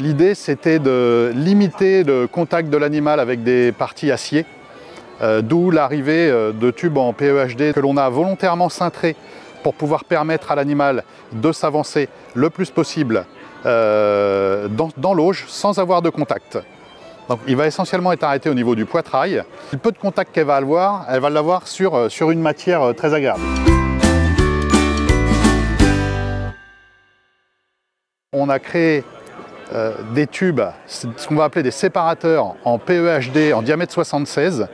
L'idée c'était de limiter le contact de l'animal avec des parties acier, euh, d'où l'arrivée euh, de tubes en PEHD que l'on a volontairement cintrés pour pouvoir permettre à l'animal de s'avancer le plus possible euh, dans, l'auge sans avoir de contact. Il va essentiellement être arrêté au niveau du poitrail. Le peu de contact qu'elle va avoir, elle va l'avoir sur, sur une matière très agréable. On a créé euh, des tubes, ce qu'on va appeler des séparateurs en PEHD en diamètre 76,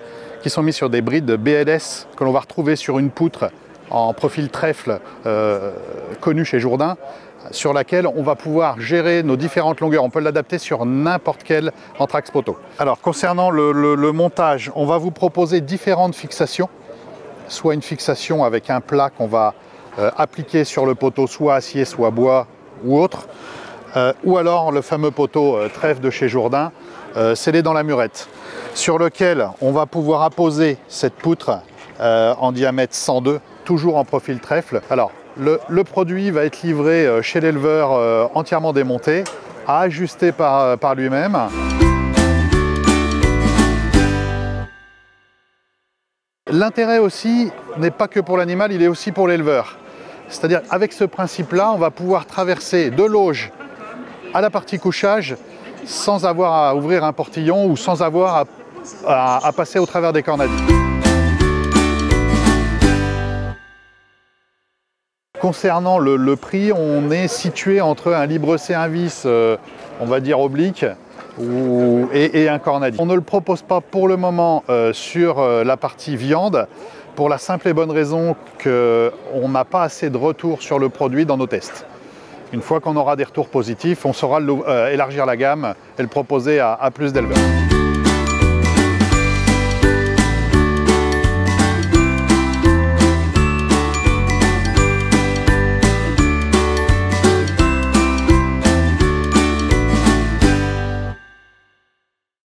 qui sont mis sur des brides de BLS que l'on va retrouver sur une poutre en profil trèfle euh, connu chez Jourdain, sur laquelle on va pouvoir gérer nos différentes longueurs. On peut l'adapter sur n'importe quel anthrax poteau. Alors concernant le, montage, on va vous proposer différentes fixations, soit une fixation avec un plat qu'on va euh, appliquer sur le poteau, soit acier, soit bois ou autre, euh, ou alors le fameux poteau euh, trèfle de chez Jourdain, euh, scellé dans la murette, sur lequel on va pouvoir apposer cette poutre en diamètre 102, toujours en profil trèfle. Alors, le, produit va être livré chez l'éleveur entièrement démonté, à ajuster par, par lui-même. L'intérêt aussi n'est pas que pour l'animal, il est aussi pour l'éleveur. C'est-à-dire avec ce principe-là, on va pouvoir traverser de l'auge à la partie couchage sans avoir à ouvrir un portillon ou sans avoir à, passer au travers des cornades. Concernant le, prix, on est situé entre un libre service, euh, on va dire oblique, et, un cornadi. On ne le propose pas pour le moment euh, sur euh, la partie viande, pour la simple et bonne raison qu'on n'a pas assez de retours sur le produit dans nos tests. Une fois qu'on aura des retours positifs, on saura euh, élargir la gamme et le proposer à plus d'éleveurs.